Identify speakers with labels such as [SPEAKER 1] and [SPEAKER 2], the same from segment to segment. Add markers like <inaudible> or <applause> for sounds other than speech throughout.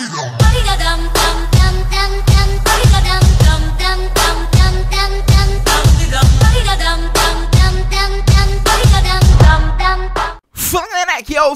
[SPEAKER 1] it on.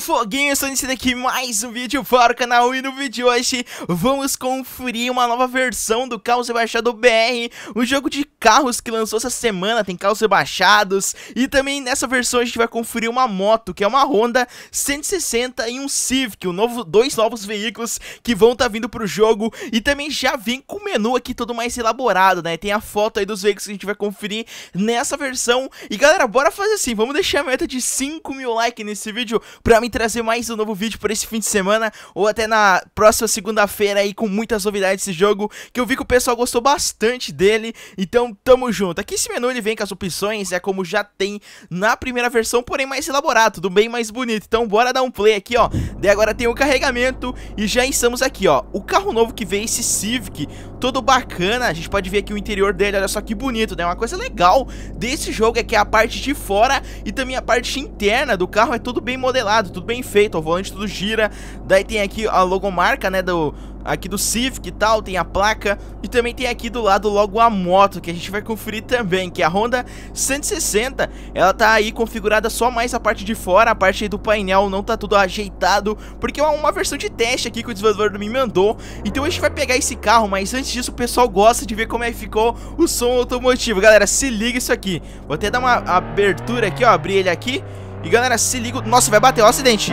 [SPEAKER 1] Foguinho, estou iniciando aqui mais um vídeo para o canal. E no vídeo de hoje vamos conferir uma nova versão do Carros Rebaixado BR, um jogo de carros que lançou essa semana, tem carros rebaixados. E também nessa versão a gente vai conferir uma moto, que é uma Honda 160 e um Civic, um novo, dois novos veículos que vão estar tá vindo pro jogo. E também já vem com o menu aqui todo mais elaborado, né, tem a foto aí dos veículos que a gente vai conferir nessa versão. E galera, bora fazer assim, vamos deixar a meta de 5 mil likes nesse esse vídeo pra me trazer mais um novo vídeo por esse fim de semana ou até na próxima segunda-feira aí com muitas novidades desse jogo que eu vi que o pessoal gostou bastante dele, então tamo junto. Aqui esse menu ele vem com as opções, é como já tem na primeira versão, porém mais elaborado, tudo bem mais bonito. Então bora dar um play aqui, ó. Daí agora tem o carregamento e já estamos aqui, ó. O carro novo que veio, esse Civic, todo bacana, a gente pode ver aqui o interior dele, olha só que bonito, né? Uma coisa legal desse jogo é que a parte de fora e também a parte interna do carro é tudo bem modelado, tudo bem feito, o volante tudo gira. Daí tem aqui a logomarca, né, do aqui do Civic e tal, tem a placa. E também tem aqui do lado logo a moto que a gente vai conferir também, que é a Honda 160, ela tá aí configurada só mais a parte de fora, a parte do painel não tá tudo ajeitado, porque é uma versão de teste aqui que o desenvolvedor me mandou, então a gente vai pegar esse carro, mas antes disso o pessoal gosta de ver como é que ficou o som automotivo, galera, se liga isso aqui, vou até dar uma abertura aqui, ó, abrir ele aqui e galera, se liga. Nossa, vai bater, ó, acidente.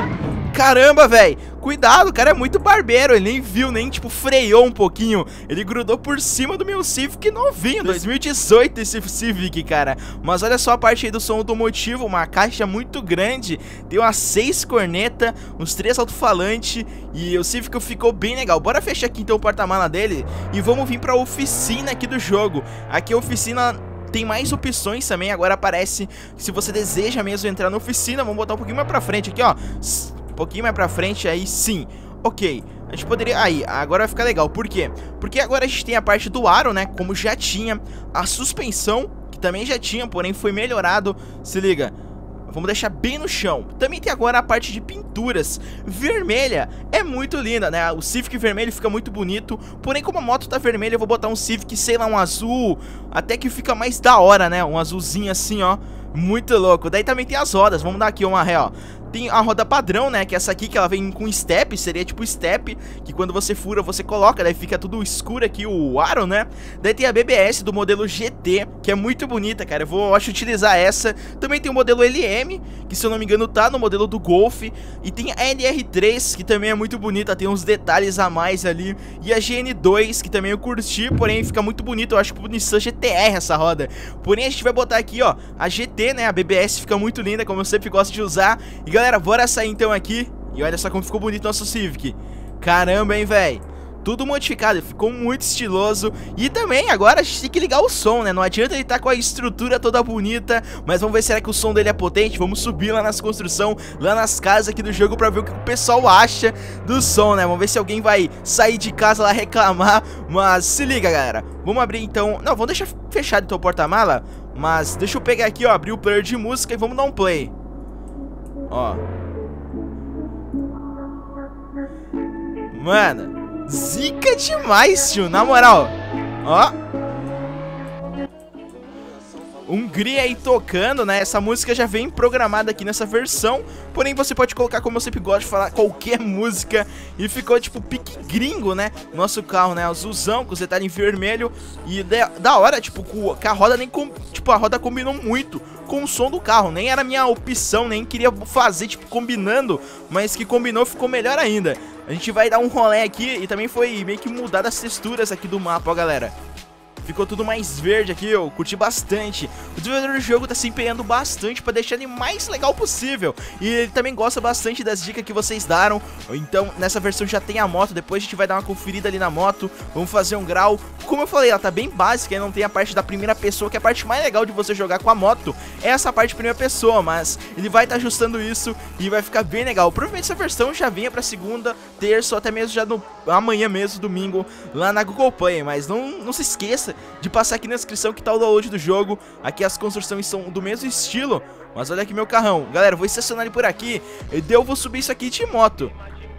[SPEAKER 1] Caramba, velho. Cuidado, o cara é muito barbeiro. Ele nem viu, nem, tipo, freou um pouquinho. Ele grudou por cima do meu Civic novinho. 2018 esse Civic, cara. Mas olha só a parte aí do som automotivo. Uma caixa muito grande. Tem umas seis cornetas, uns três alto-falantes. E o Civic ficou bem legal. Bora fechar aqui então o porta-mala dele. E vamos vir pra oficina aqui do jogo. Aqui a oficina tem mais opções também, agora aparece se você deseja mesmo entrar na oficina, vamos botar um pouquinho mais pra frente aqui, ó, um pouquinho mais pra frente, aí sim, ok, a gente poderia... Aí, agora vai ficar legal. Por quê? Porque agora a gente tem a parte do aro, né? Como já tinha. A suspensão, que também já tinha, porém foi melhorado. Se liga. Vamos deixar bem no chão. Também tem agora a parte de pinturas. Vermelha é muito linda, né? O Civic vermelho fica muito bonito. Porém, como a moto tá vermelha, eu vou botar um Civic, sei lá, um azul. Até que fica mais da hora, né? Um azulzinho assim, ó. Muito louco. Daí também tem as rodas. Vamos dar aqui uma ré, ó. Tem a roda padrão, né, que é essa aqui que ela vem com step, seria tipo step, que quando você fura você coloca, daí fica tudo escuro aqui o aro, né? Daí tem a BBS do modelo GT, que é muito bonita, cara, eu vou, acho, utilizar essa. Também tem o modelo LM, que se eu não me engano tá no modelo do Golf, e tem a NR3, que também é muito bonita, tem uns detalhes a mais ali, e a GN2, que também eu curti, porém fica muito bonito, eu acho que Nissan GTR essa roda. Porém a gente vai botar aqui, ó, a GT, né, a BBS fica muito linda, como eu sempre gosto de usar, e galera, bora sair então aqui. E olha só como ficou bonito nosso Civic. Caramba, hein, velho. Tudo modificado, ficou muito estiloso. E também agora a gente tem que ligar o som, né? Não adianta ele estar tá com a estrutura toda bonita Mas vamos ver será que o som dele é potente? Vamos subir lá nas construções, lá nas casas aqui do jogo Pra ver o que o pessoal acha do som, né? Vamos ver se alguém vai sair de casa lá reclamar. Mas se liga, galera. Vamos abrir então... Não, vamos deixar fechado então o porta-mala. Mas deixa eu pegar aqui, ó Abrir o player de música e vamos dar um play Ó. Mano, zica demais, tio. Na moral. Ó. Hungria aí tocando, né? Essa música já vem programada aqui nessa versão, porém você pode colocar, como eu sempre gosto de falar, qualquer música e ficou tipo pique gringo, né? Nosso carro, né? Azulzão, com os detalhes em vermelho e da hora, tipo, que a roda nem, com, tipo, a roda combinou muito com o som do carro, nem era minha opção, nem queria fazer, tipo, combinando, mas que combinou ficou melhor ainda. A gente vai dar um rolê aqui e também foi meio que mudar as texturas aqui do mapa, ó, galera. Ficou tudo mais verde aqui, eu curti bastante. O desenvolvedor do jogo tá se empenhando bastante para deixar ele mais legal possível. E ele também gosta bastante das dicas que vocês deram. Então, nessa versão já tem a moto, depois a gente vai dar uma conferida ali na moto. Vamos fazer um grau. Como eu falei, ela tá bem básica, não tem a parte da primeira pessoa, que é a parte mais legal de você jogar com a moto. É essa parte de primeira pessoa, mas ele vai estar tá ajustando isso e vai ficar bem legal. Provavelmente essa versão já venha pra segunda, terça ou até mesmo já no amanhã mesmo, domingo, lá na Google Play. Mas não, não se esqueça de passar aqui na descrição que tá o download do jogo. Aqui as construções são do mesmo estilo, mas olha aqui meu carrão. Galera, vou estacionar ele por aqui e eu vou subir isso aqui de moto.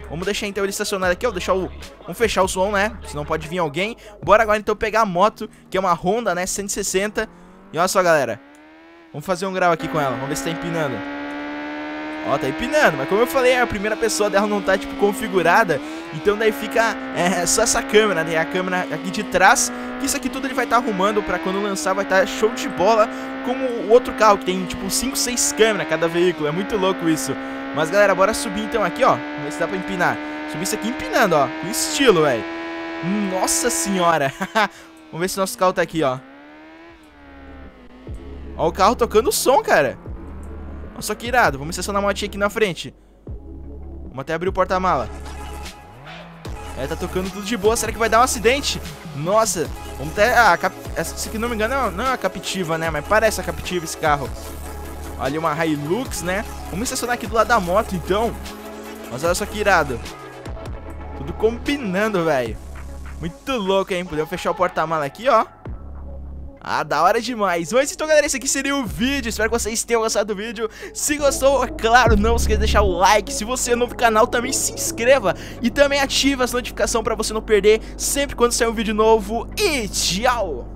[SPEAKER 1] Vamos deixar então ele estacionado aqui, ó. Deixar o... Vamos fechar o som, né? Senão pode vir alguém. Bora agora então pegar a moto, que é uma Honda, né? 160. E olha só, galera. Vamos fazer um grau aqui com ela. Vamos ver se tá empinando. Ó, tá empinando, mas como eu falei, a primeira pessoa dela não tá, tipo, configurada Então daí fica é, só essa câmera, né, a câmera aqui de trás Que isso aqui tudo ele vai estar tá arrumando pra quando lançar vai estar tá show de bola Como o outro carro, que tem, tipo, 5, 6 câmeras cada veículo. É muito louco isso. Mas, galera, bora subir então aqui, ó. Vamos ver se dá pra empinar. Subir isso aqui empinando, ó, com estilo, velho. Nossa senhora. <laughs> Vamos ver se nosso carro tá aqui, ó. Ó o carro tocando o som, cara. Olha só que irado. Vamos estacionar a motinha aqui na frente. Vamos até abrir o porta-mala. É, tá tocando tudo de boa. Será que vai dar um acidente? Nossa, vamos até... Ah, cap... se não me engano, não é uma captiva, né? Mas parece a captiva esse carro. Ali uma Hilux, né? Vamos estacionar aqui do lado da moto, então. Mas olha só que irado. Tudo combinando, velho. Muito louco, hein? Podemos fechar o porta-mala aqui, ó. Ah, da hora demais. Mas então, galera, esse aqui seria o vídeo. Espero que vocês tenham gostado do vídeo. Se gostou, é claro, não esqueça de deixar o like. Se você é novo no canal, também se inscreva. E também ative as notificações para você não perder sempre quando sair um vídeo novo. E tchau!